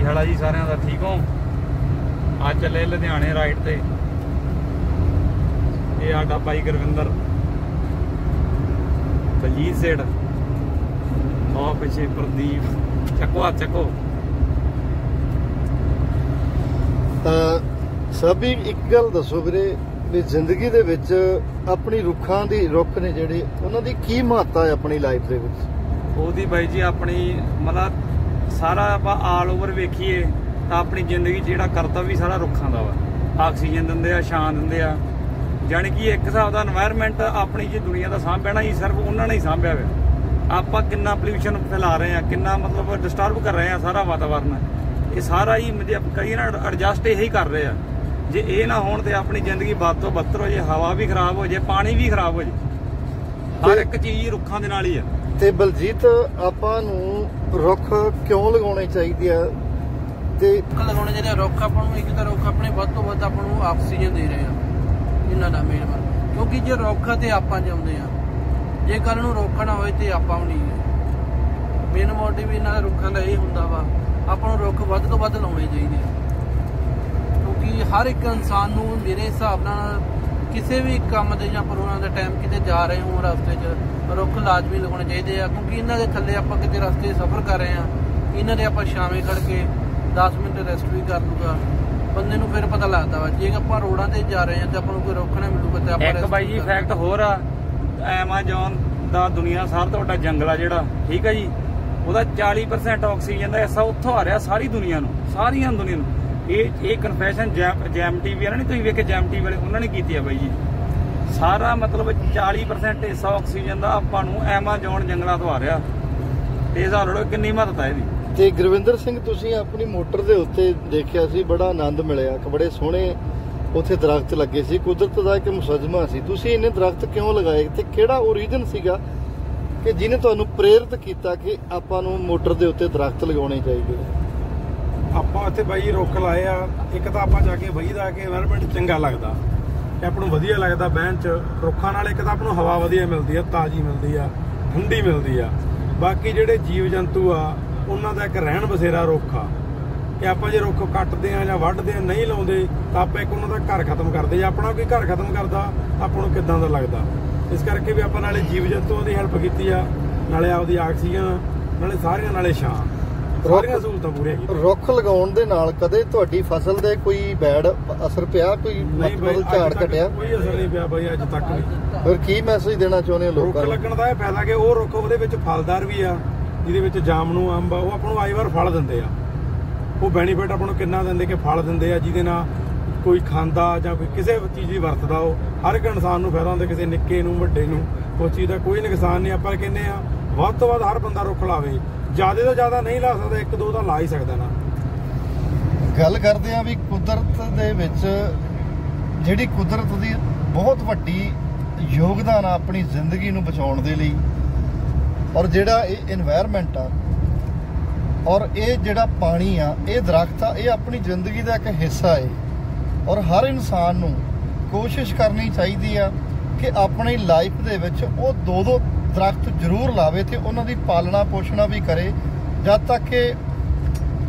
ਕੀ ਹਾਲ ਆ ਜੀ ਸਾਰਿਆਂ ਦਾ ਠੀਕ ਹੋ? ਅੱਜ ਚੱਲੇ ਲੁਧਿਆਣੇ ਰਾਈਡ ਤੇ। ਇਹ ਸਾਡਾ ਬਾਈ ਗੁਰਵਿੰਦਰ। ਬਲਜੀਤ ਸੇਠ। ਆਹ ਪਿੱਛੇ ਪ੍ਰਦੀਪ। ਚੱਕੋ ਆ ਚੱਕੋ। ਤਾਂ ਸਭੀ ਇੱਕ ਗੱਲ ਦੱਸੋ ਵੀਰੇ ਵੀ ਜ਼ਿੰਦਗੀ ਦੇ ਵਿੱਚ ਆਪਣੀ ਰੁੱਖਾਂ ਦੀ ਰੁੱਖ ਨੇ ਜਿਹੜੇ ਉਹਨਾਂ ਦੀ ਕੀ ਮਹੱਤਤਾ ਹੈ ਆਪਣੀ ਲਾਈਫ ਦੇ ਵਿੱਚ? ਉਹਦੀ ਬਾਈ ਜੀ ਆਪਣੀ ਮਤਲਬ ਸਾਰਾ ਆਪਾਂ ਆਲ ਓਵਰ ਵੇਖੀਏ ਤਾਂ ਆਪਣੀ ਜ਼ਿੰਦਗੀ ਜਿਹੜਾ ਕਰਤਾ ਵੀ ਸਾਰਾ ਰੁੱਖਾਂ ਦਾ ਵਾ। ਆਕਸੀਜਨ ਦਿੰਦੇ ਆ ਛਾਂ ਦਿੰਦੇ ਆ। ਜਾਨੀ ਕਿ ਇੱਕ ਹਿਸਾਬ ਦਾ এনवायरमेंट ਆਪਣੀ ਜੀ ਦੁਨੀਆ ਦਾ ਸਾਂਭਣਾ ਹੀ ਸਿਰਫ ਉਹਨਾਂ ਨੇ ਹੀ ਸਾਂਭਿਆ ਹੋਇਆ ਆਪਾਂ ਕਿੰਨਾ ਪੋਲੂਸ਼ਨ ਫੈਲਾ ਰਹੇ ਆ ਕਿੰਨਾ ਮਤਲਬ ਡਿਸਟਰਬ ਕਰ ਰਹੇ ਆ ਸਾਰਾ ਵਾਤਾਵਰਨ। ਇਹ ਸਾਰਾ ਹੀ ਕਈ ਨਾ ਐਡਜਸਟ ਇਹੀ ਕਰ ਰਹੇ ਆ। ਜੇ ਇਹ ਨਾ ਹੋਣ ਤੇ ਆਪਣੀ ਜ਼ਿੰਦਗੀ ਵੱਧ ਤੋਂ ਬੱਤਰ ਹੋ ਜੇ ਹਵਾ ਵੀ ਖਰਾਬ ਹੋ ਜੇ ਪਾਣੀ ਵੀ ਖਰਾਬ ਹੋ ਜੇ। ਹਰ ਇੱਕ ਚੀਜ਼ ਰੁੱਖਾਂ ਦੇ ਨਾਲ ਹੀ ਆ। ਤੇ ਬਲਜੀਤ, ਆਪਾਂ ਨੂੰ ਰੁੱਖ ਕਿਉਂ ਲਗਾਉਣੇ ਚਾਹੀਦੇ ਆ? ਤੇ ਰੁੱਖ ਲਗਾਉਣੇ ਜਿਹੜੇ ਰੁੱਖ ਆਪਾਂ ਨੂੰ ਇੱਕ ਤਾਂ ਰੁੱਖ ਆਪਣੇ ਵੱਧ ਤੋਂ ਵੱਧ ਆਪਾਂ ਨੂੰ ਆਕਸੀਜਨ ਦੇ ਰਹੇ ਆ, ਇਹਨਾਂ ਦਾ ਮੇਨ ਕਿਉਂਕਿ ਜੇ ਰੁੱਖ ਤੇ ਆਪਾਂ ਜਿਉਂਦੇ ਆ, ਜੇ ਕੱਲ ਨੂੰ ਰੁੱਖ ਨਾ ਹੋਏ ਤੇ ਆਪਾਂ ਵੀ ਨਹੀਂ ਮੇਨ ਮੋਟਿਵ ਇਹਨਾਂ ਦਾ ਰੁੱਖਾਂ ਦਾ ਇਹ ਹੁੰਦਾ ਵਾ, ਆਪਾਂ ਨੂੰ ਰੁੱਖ ਵੱਧ ਤੋਂ ਵੱਧ ਲਾਉਣੇ ਚਾਹੀਦੇ ਆ। ਕਿਉਂਕਿ ਹਰ ਇੱਕ ਇਨਸਾਨ ਨੂੰ ਮੇਰੇ ਹਿਸਾਬ ਨਾਲ ਕਿਸੇ ਵੀ ਕੰਮ ਦੇ ਜਾਂ ਪ੍ਰੋਗਰਾਮ ਦੇ ਟਾਈਮ ਕਿਤੇ ਜਾ ਰਹੇ ਹੋ ਰਸਤੇ 'ਚ ਰੁੱਖ ਲਾਜ਼ਮੀ ਲਗਾਉਣੇ ਚਾਹੀਦੇ ਆ ਕਿਉਂਕਿ ਇਹਨਾਂ ਦੇ ਥੱਲੇ ਆਪਾਂ ਕਿਤੇ ਰਸਤੇ ਸਫ਼ਰ ਕਰ ਰਹੇ ਆ ਇਹਨਾਂ ਦੇ ਆਪਾਂ ਛਾਵੇਂ ਖੜ ਕੇ 10 ਮਿੰਟ ਰੈਸਟ ਵੀ ਕਰ ਲੂਗਾ ਬੰਦੇ ਨੂੰ ਫਿਰ ਪਤਾ ਲੱਗਦਾ ਵਾ ਜੇ ਆਪਾਂ ਰੋਡਾਂ ਤੇ ਜਾ ਰਹੇ ਆ ਤੇ ਆਪਾਂ ਨੂੰ ਕੋਈ ਰੁੱਖ ਨਾ ਮਿਲੂਗਾ ਤੇ ਆਪਾਂ ਇੱਕ ਬਾਈ ਜੀ ਫੈਕਟ ਹੋਰ ਆ ਐਮਾਜ਼ੋਨ ਦਾ ਦੁਨੀਆ ਸਭ ਤੋਂ ਵੱਡਾ ਜੰਗਲ ਆ ਜਿਹੜਾ ਠੀਕ ਹੈ ਜੀ? ਉਹਦਾ 40% ਆਕਸੀਜਨ ਦਾ ਹਿੱਸਾ ਉੱਥੋਂ ਆ ਰਿਹਾ ਸਾਰੀ ਦੁਨੀਆ ਨੂੰ ਸਾਰੀਆਂ ਦੁਨੀਆ ਨੂੰ। ਇਹ ਇਹ ਕਨਫੈਸ਼ਨ ਜੈਮ ਟੀਵੀ ਵਾਲਾ ਨਹੀਂ ਤੁਸੀਂ ਵੇਖੇ, ਜੈਮ ਟੀਵੀ ਵਾਲੇ ਉਹਨਾਂ ਨੇ ਕੀਤੀ ਆ ਬਾਈ ਜੀ। ਸਾਰਾ ਮਤਲਬ 40% ਹਿੱਸਾ ਆਕਸੀਜਨ ਦਾ ਆਪਾਂ ਨੂੰ ਐਮਾਜ਼ੋਨ ਜੰਗਲਾਂ ਤੋਂ ਆ ਰਿਹਾ। ਤੇ ਇਹਦਾ ਲੜੋ, ਕਿੰਨੀ ਮਹੱਤਤਾ ਇਹਦੀ। ਤੇ ਗੁਰਵਿੰਦਰ ਸਿੰਘ, ਤੁਸੀਂ ਆਪਣੀ ਮੋਟਰ ਦੇ ਉੱਤੇ ਦੇਖਿਆ ਸੀ, ਬੜਾ ਆਨੰਦ ਮਿਲਿਆ। ਬੜੇ ਸੋਹਣੇ ਉੱਥੇ ਦਰਖਤ ਲੱਗੇ ਸੀ। ਕੁਦਰਤ ਦਾ ਇੱਕ ਮੁਸਜਮਾ ਸੀ। ਤੁਸੀਂ ਇੰਨੇ ਦਰਖਤ ਕਿਉਂ ਲਗਾਏ? ਤੇ ਕਿਹੜਾ ਓਰੀਜਨ ਸੀਗਾ ਕਿ ਜਿਹਨੇ ਤੁਹਾਨੂੰ ਪ੍ਰੇਰਿਤ ਕੀਤਾ ਕਿ ਆਪਾਂ ਨੂੰ ਮੋਟਰ ਦੇ ਉੱਤੇ ਦਰਖਤ ਲਗਾਉਣੇ ਚਾਹੀਦੇ? ਆਪਾਂ ਇੱਥੇ ਬਾਈ ਰੁੱਖ ਲਾਏ ਆ, ਇੱਕ ਤਾਂ ਆਪਾਂ ਜਾ ਕੇ ਬਈਦਾ ਕਿ এনवायरमेंट ਚੰਗਾ ਲੱਗਦਾ ਕਿ ਆਪਾਂ ਨੂੰ ਵਧੀਆ ਲੱਗਦਾ ਬਹਿਣ ਚ। ਰੁੱਖਾਂ ਨਾਲ ਇੱਕ ਤਾਂ ਆਪਾਂ ਨੂੰ ਹਵਾ ਵਧੀਆ ਮਿਲਦੀ ਆ, ਤਾਜ਼ੀ ਮਿਲਦੀ ਆ, ਠੰਡੀ ਮਿਲਦੀ ਆ। ਬਾਕੀ ਜਿਹੜੇ ਜੀਵ ਜੰਤੂ ਆ, ਉਹਨਾਂ ਦਾ ਇੱਕ ਰਹਿਣ ਬਸੇਰਾ ਰੁੱਖ ਆ। ਕਿ ਆਪਾਂ ਜੇ ਰੁੱਖ ਕੱਟਦੇ ਆ ਜਾਂ ਵੱਢਦੇ ਆ, ਨਹੀਂ ਲਾਉਂਦੇ, ਤਾਂ ਆਪਾਂ ਇੱਕ ਉਹਨਾਂ ਦਾ ਘਰ ਖਤਮ ਕਰਦੇ ਜੇ ਆਪਣਾ ਕੋਈ ਘਰ ਖਤਮ ਕਰਦਾ, ਆਪਾਂ ਨੂੰ ਕਿਦਾਂ ਦਾ ਲੱਗਦਾ? ਇਸ ਕਰਕੇ ਵੀ ਆਪਾਂ ਨਾਲੇ ਜੀਵ ਜੰਤੂਆਂ ਦੀ ਹੈਲਪ ਕੀਤੀ ਆ, ਨਾਲੇ ਆਪਦੀ ਆਕਸੀਜਨ, ਨਾਲੇ ਸਾਰਿਆਂ ਨਾਲੇ ਛਾਂ। ਸਾਰੀਆਂ ਸਹੂਲਤਾਂ ਪੂਰੀਆਂ ਕੀਤੀਆਂ। ਰੁੱਖ ਲਗਾਉਣ ਦੇ ਨਾਲ ਕਦੇ ਤੁਹਾਡੀ ਫਸਲ ਦੇ ਕੋਈ ਬੈਡ ਅਸਰ ਪਿਆ ਕੋਈ ਨਹੀਂ ਮਤਲਬ ਝਾੜ ਘਟਿਆ? ਕੋਈ ਅਸਰ ਨਹੀਂ ਪਿਆ ਬਾਈ ਅੱਜ ਤੱਕ ਵੀ। ਫਿਰ ਕੀ ਮੈਸੇਜ ਦੇਣਾ ਚਾਹੁੰਦੇ ਹੋ ਰੁੱਖ ਲੋਕਾਂ ਨੂੰ? ਲੱਗਣ ਦਾ ਇਹ ਫਾਇਦਾ ਕਿ ਉਹ ਰੁੱਖ ਉਹਦੇ ਵਿੱਚ ਫਲਦਾਰ ਵੀ ਆ ਜਿਹਦੇ ਵਿੱਚ ਜਾਮਨੂ ਅੰਬ ਆ ਉਹ ਆਪਾਂ ਨੂੰ ਆਈ ਵਾਰ ਫਲ ਦਿੰਦੇ ਆ। ਉਹ ਬੈਨੀਫਿਟ ਆਪਾਂ ਨੂੰ ਕਿੰਨਾ ਦਿੰਦੇ ਕਿ ਫਲ ਦਿੰਦੇ ਆ ਜਿਹਦੇ ਨਾਲ ਕੋਈ ਖਾਂਦਾ ਜਾਂ ਕੋਈ ਕਿਸੇ ਚੀਜ਼ ਦੀ ਵਰਤਦਾ ਉਹ ਹਰ ਇੱਕ ਇਨਸਾਨ ਨੂੰ ਫਾਇਦਾ ਹੁੰਦਾ ਕਿਸੇ ਨਿੱਕੇ ਨੂੰ ਵੱਡੇ ਨੂੰ ਉਸ ਚੀਜ਼ ਦਾ ਕੋਈ ਨੁਕਸਾਨ ਨਹੀਂ ਆਪਾਂ ਕਹਿੰਦੇ ਆ ਵੱਧ ਤੋਂ ਵੱਧ ਹਰ ਬੰਦਾ ਰੁੱਖ ਲਾਵੇ। ਜ਼ਿਆਦਾ ਤੋਂ ਜ਼ਿਆਦਾ ਨਹੀਂ ਲਾ ਸਕਦਾ, ਇੱਕ ਦੋ ਤਾਂ ਲਾ ਹੀ ਸਕਦਾ ਨਾ। ਗੱਲ ਕਰਦੇ ਆ ਵੀ ਕੁਦਰਤ ਦੇ ਵਿੱਚ ਜਿਹੜੀ ਕੁਦਰਤ ਦੀ ਬਹੁਤ ਵੱਡੀ ਯੋਗਦਾਨ ਆ ਆਪਣੀ ਜ਼ਿੰਦਗੀ ਨੂੰ ਬਚਾਉਣ ਦੇ ਲਈ, ਔਰ ਜਿਹੜਾ ਇਹ এনवायरमेंट ਆ, ਔਰ ਇਹ ਜਿਹੜਾ ਪਾਣੀ ਆ, ਇਹ ਦਰਖਤ ਆ, ਇਹ ਆਪਣੀ ਜ਼ਿੰਦਗੀ ਦਾ ਇੱਕ ਹਿੱਸਾ ਏ। ਔਰ ਹਰ ਇਨਸਾਨ ਨੂੰ ਕੋਸ਼ਿਸ਼ ਕਰਨੀ ਚਾਹੀਦੀ ਆ ਕਿ ਆਪਣੀ ਲਾਈਫ ਦੇ ਵਿੱਚ ਉਹ ਦੋ ਦੋ ਦਰਖਤ ਜ਼ਰੂਰ ਲਾਵੇ ਤੇ ਉਹਨਾਂ ਦੀ ਪਾਲਣਾ ਪੋਸ਼ਣਾ ਵੀ ਕਰੇ, ਜਦ ਤੱਕ ਕਿ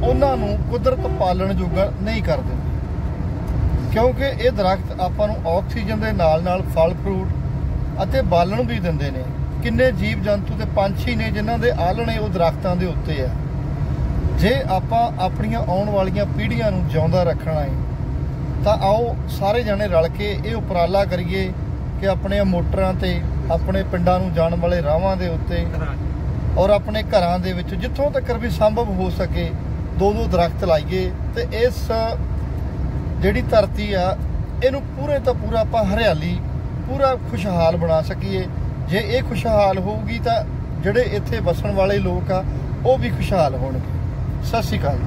ਉਹਨਾਂ ਨੂੰ ਕੁਦਰਤ ਪਾਲਣ ਜੋਗਾ ਨਹੀਂ ਕਰ ਦਿੰਦੀ। ਕਿਉਂਕਿ ਇਹ ਦਰਖਤ ਆਪਾਂ ਨੂੰ ਆਕਸੀਜਨ ਦੇ ਨਾਲ ਨਾਲ ਫਲ, ਫਰੂਟ ਅਤੇ ਬਾਲਣ ਵੀ ਦਿੰਦੇ ਨੇ। ਕਿੰਨੇ ਜੀਵ ਜੰਤੂ ਤੇ ਪੰਛੀ ਨੇ ਜਿਨ੍ਹਾਂ ਦੇ ਆਲਣੇ ਉਹ ਦਰਖਤਾਂ ਦੇ ਉੱਤੇ ਆ। ਜੇ ਆਪਾਂ ਆਪਣੀਆਂ ਆਉਣ ਵਾਲੀਆਂ ਪੀੜ੍ਹੀਆਂ ਨੂੰ ਜਿਉਂਦਾ ਰੱਖਣਾ ਹੈ ਤਾਂ ਆਓ ਸਾਰੇ ਜਣੇ ਰਲ ਕੇ ਇਹ ਉਪਰਾਲਾ ਕਰੀਏ ਕਿ ਆਪਣੀਆਂ ਮੋਟਰਾਂ ਤੇ ਆਪਣੇ ਪਿੰਡਾਂ ਨੂੰ ਜਾਣ ਵਾਲੇ ਰਾਹਾਂ ਦੇ ਉੱਤੇ ਔਰ ਆਪਣੇ ਘਰਾਂ ਦੇ ਵਿੱਚ ਜਿੱਥੋਂ ਤੱਕ ਵੀ ਸੰਭਵ ਹੋ ਸਕੇ ਦੋ ਦੋ ਦਰਖਤ ਲਾਈਏ ਤੇ ਇਸ ਜਿਹੜੀ ਧਰਤੀ ਆ, ਇਹਨੂੰ ਪੂਰੇ ਤਾਂ ਪੂਰਾ ਆਪਾਂ ਹਰਿਆਲੀ, ਪੂਰਾ ਖੁਸ਼ਹਾਲ ਬਣਾ ਸਕੀਏ। ਜੇ ਇਹ ਖੁਸ਼ਹਾਲ ਹੋਊਗੀ ਤਾਂ ਜਿਹੜੇ ਇੱਥੇ ਵਸਣ ਵਾਲੇ ਲੋਕ ਆ, ਉਹ ਵੀ ਖੁਸ਼ਹਾਲ ਹੋਣਗੇ। ਸਤਿ ਸ਼੍ਰੀ ਅਕਾਲ।